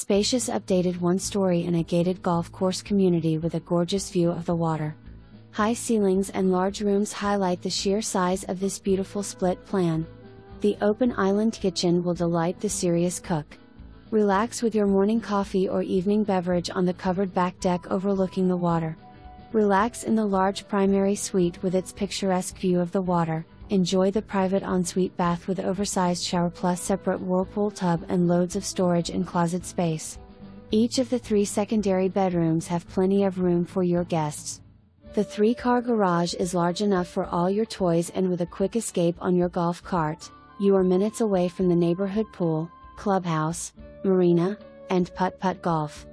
Spacious updated one story in a gated golf course community with a gorgeous view of the water. High ceilings and large rooms highlight the sheer size of this beautiful split plan. The open island kitchen will delight the serious cook. Relax with your morning coffee or evening beverage on the covered back deck overlooking the water. Relax in the large primary suite with its picturesque view of the water. Enjoy the private ensuite bath with oversized shower plus separate whirlpool tub and loads of storage and closet space. Each of the three secondary bedrooms have plenty of room for your guests. The three car garage is large enough for all your toys and with a quick escape on your golf cart, you are minutes away from the neighborhood pool, clubhouse, marina, and putt putt golf.